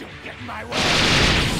Don't get my way!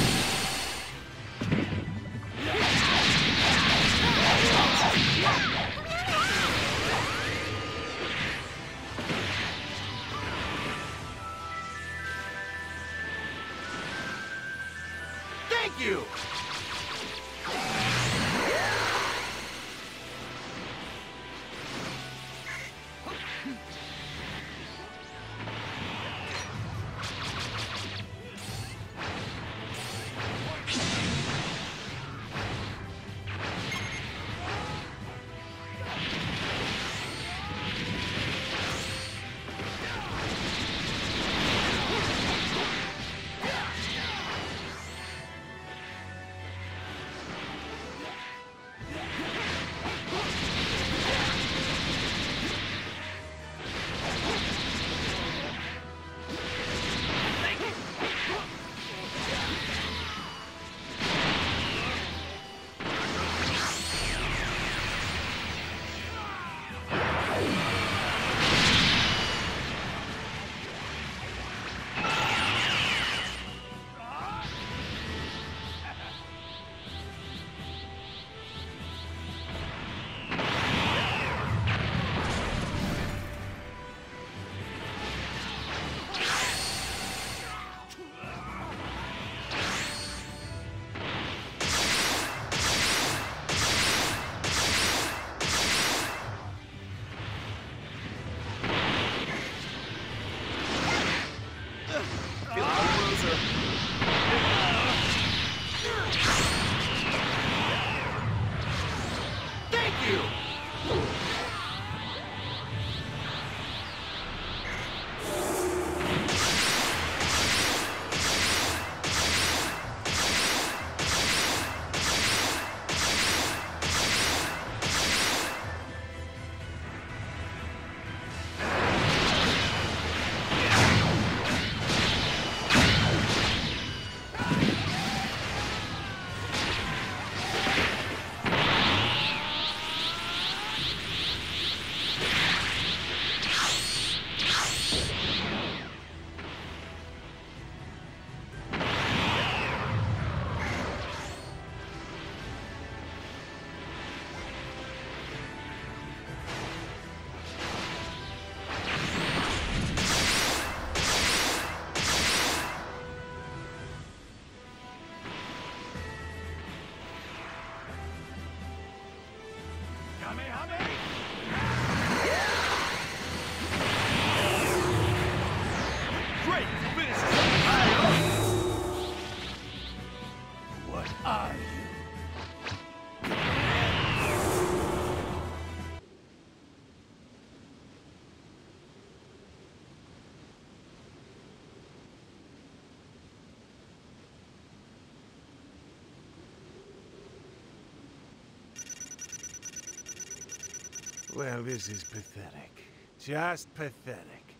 me! Well, this is pathetic. Just pathetic.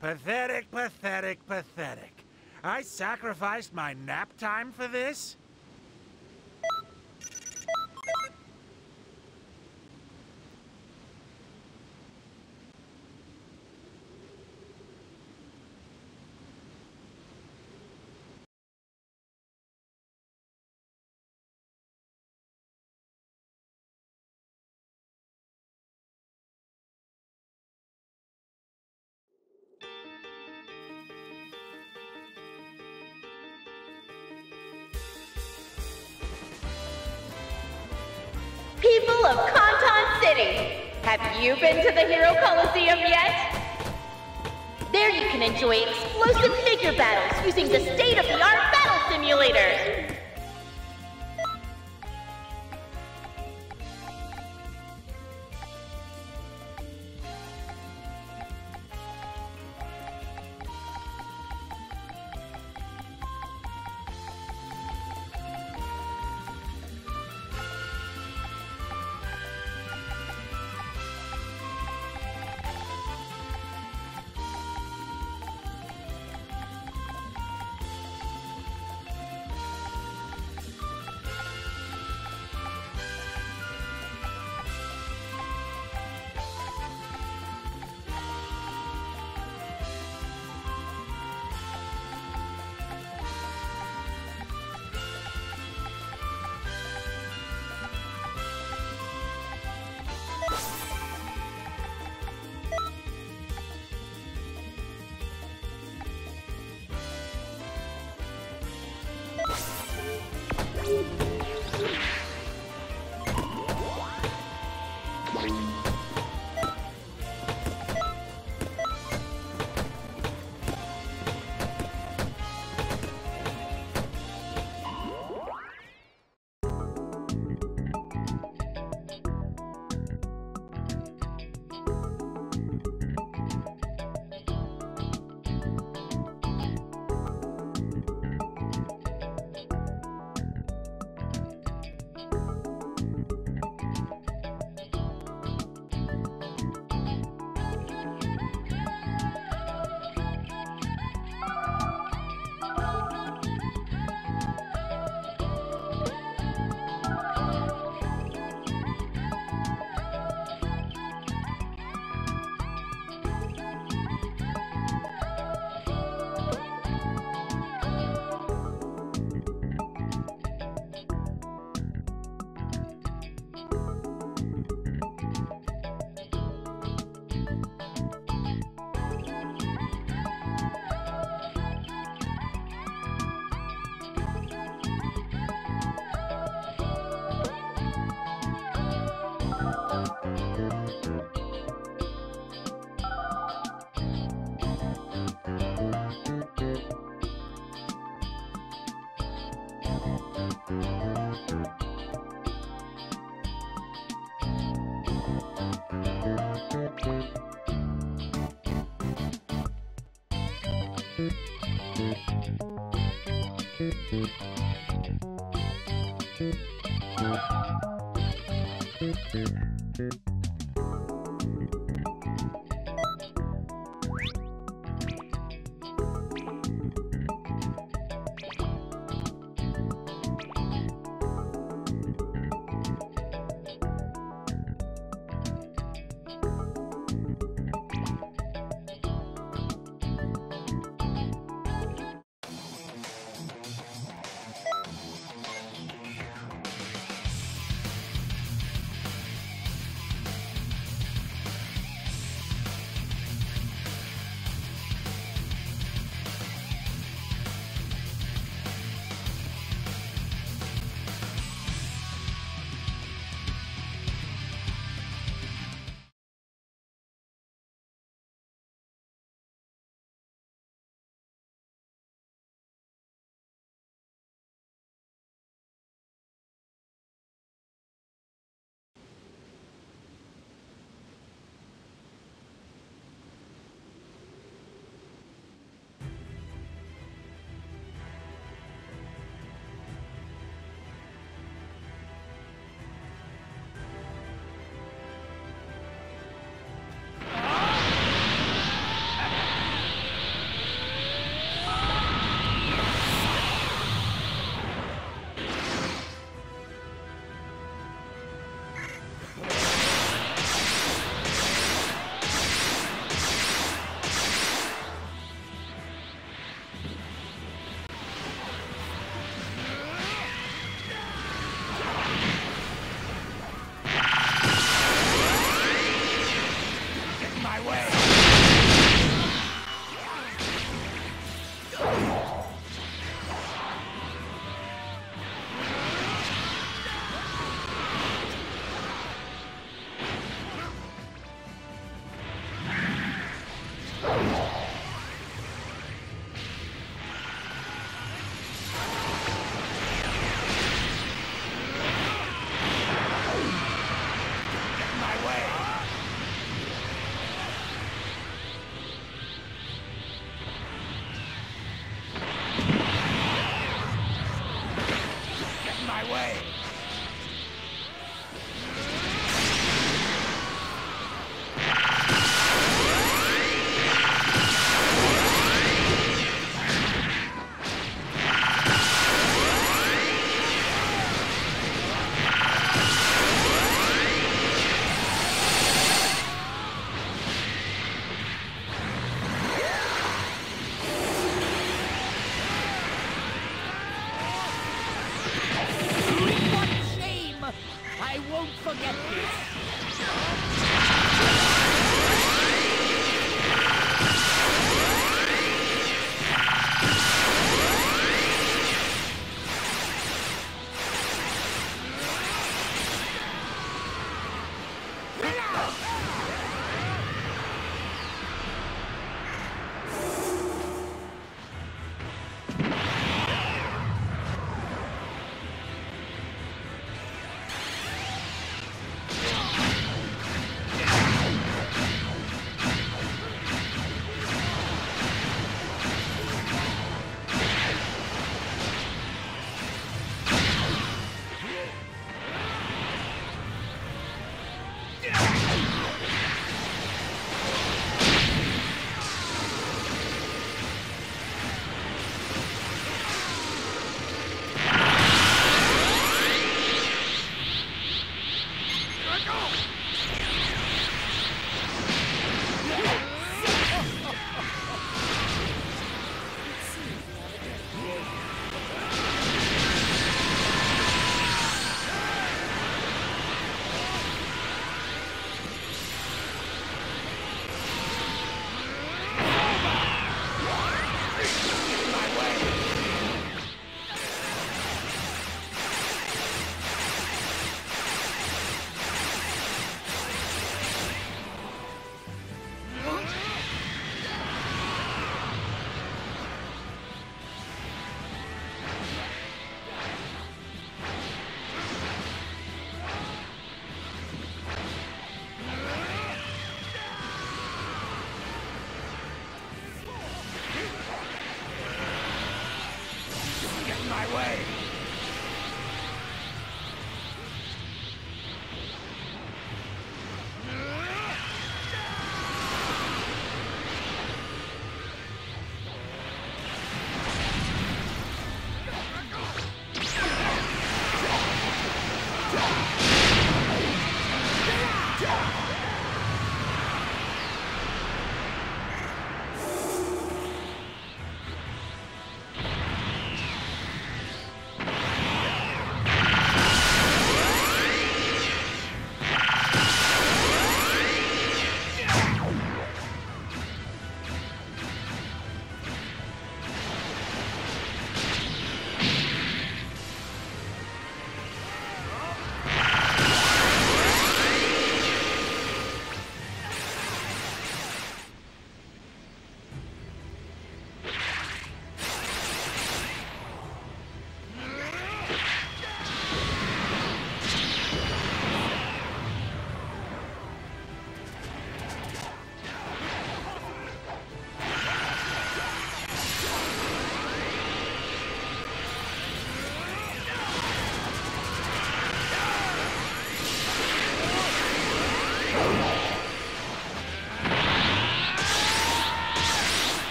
Pathetic, pathetic, pathetic. I sacrificed my nap time for this? People of Conton City, have you been to the Hero Colosseum yet? There you can enjoy explosive figure battles using the state-of-the-art battle simulator.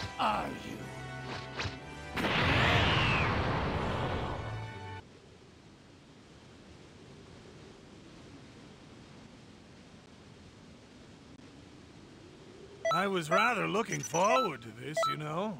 What are you? I was rather looking forward to this, you know.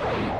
Don't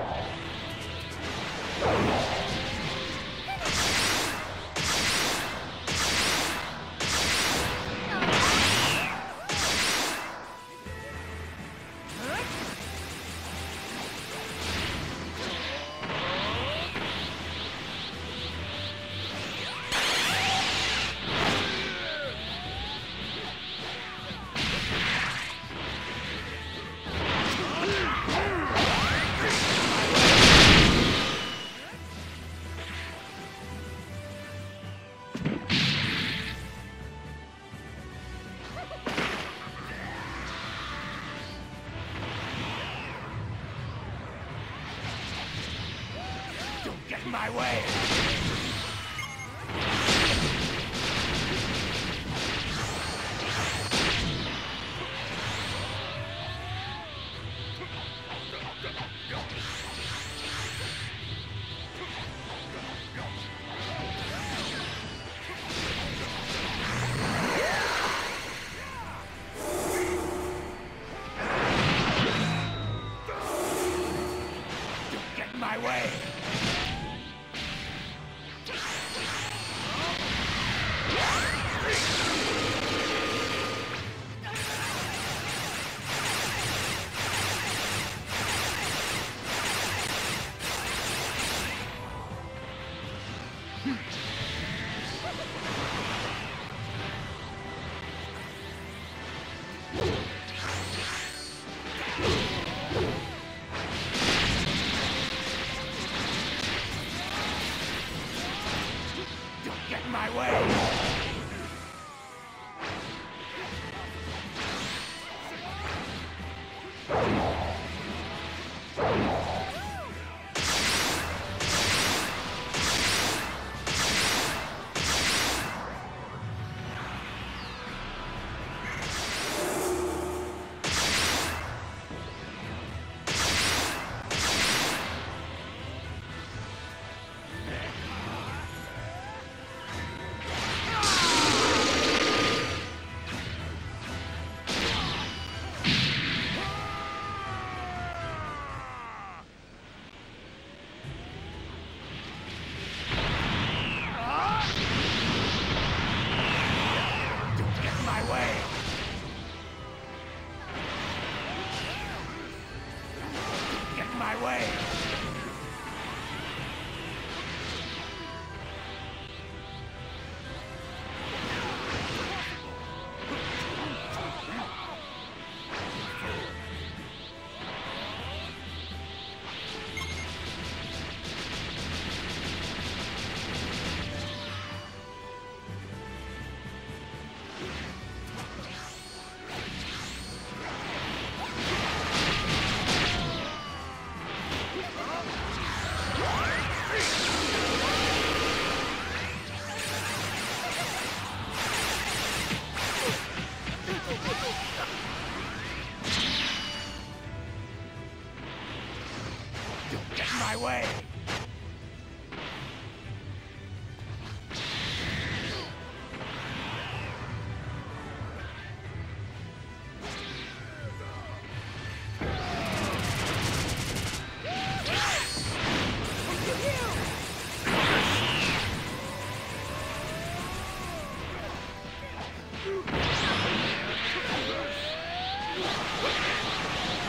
Let's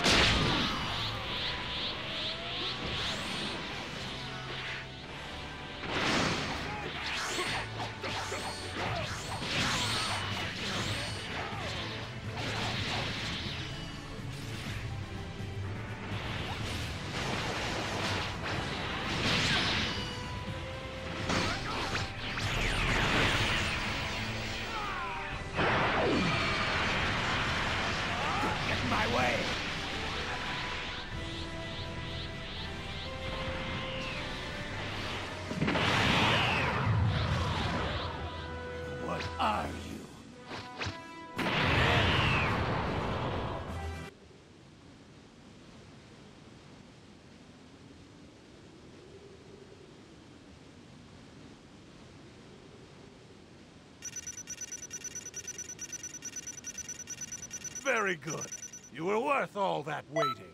go. Very good. You were worth all that waiting.